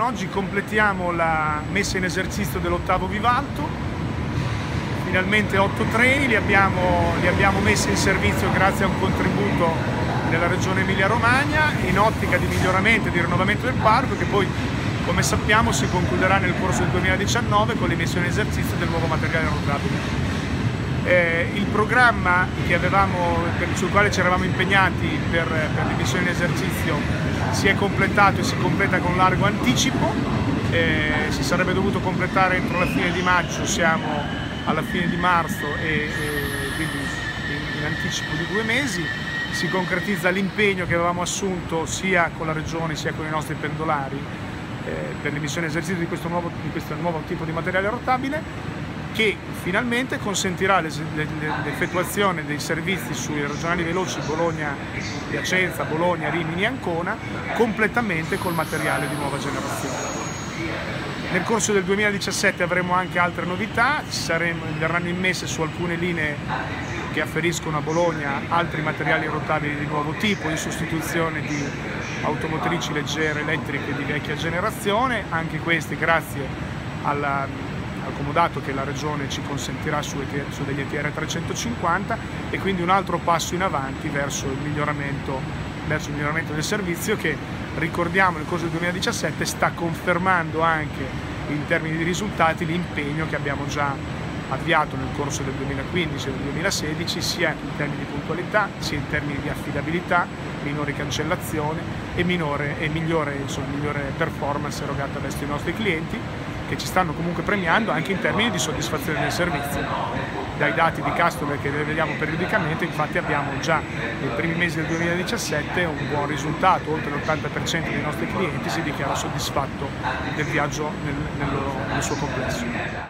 Con oggi completiamo la messa in esercizio dell'ottavo Vivalto, finalmente otto treni, li abbiamo, li abbiamo messi in servizio grazie a un contributo della Regione Emilia-Romagna in ottica di miglioramento e di rinnovamento del parco che poi come sappiamo si concluderà nel corso del 2019 con l'emissione in esercizio del nuovo materiale rotabile. Eh, il programma avevamo, sul quale ci eravamo impegnati per, per l'emissione in esercizio si è completato e si completa con largo anticipo, eh, si sarebbe dovuto completare entro la fine di maggio, siamo alla fine di marzo e, e quindi in, in anticipo di due mesi, si concretizza l'impegno che avevamo assunto sia con la Regione sia con i nostri pendolari eh, per l'emissione esercizio di questo, nuovo, di questo nuovo tipo di materiale rotabile che finalmente consentirà l'effettuazione dei servizi sui regionali veloci Bologna, Piacenza, Bologna, Rimini e Ancona completamente col materiale di nuova generazione. Nel corso del 2017 avremo anche altre novità, saremo, verranno immesse su alcune linee che afferiscono a Bologna altri materiali rotabili di nuovo tipo in sostituzione di automotrici leggere elettriche di vecchia generazione, anche questi grazie alla accomodato che la Regione ci consentirà su, su degli ETR 350 e quindi un altro passo in avanti verso il miglioramento, verso il miglioramento del servizio che ricordiamo nel corso del 2017 sta confermando anche in termini di risultati l'impegno che abbiamo già avviato nel corso del 2015 e del 2016 sia in termini di puntualità sia in termini di affidabilità, minore cancellazione e, minore, e migliore, insomma, migliore performance erogata verso i nostri clienti che ci stanno comunque premiando anche in termini di soddisfazione del servizio. Dai dati di customer che vediamo periodicamente infatti abbiamo già nei primi mesi del 2017 un buon risultato, oltre l'80% dei nostri clienti si dichiara soddisfatto del viaggio nel, nel, loro, nel suo complesso.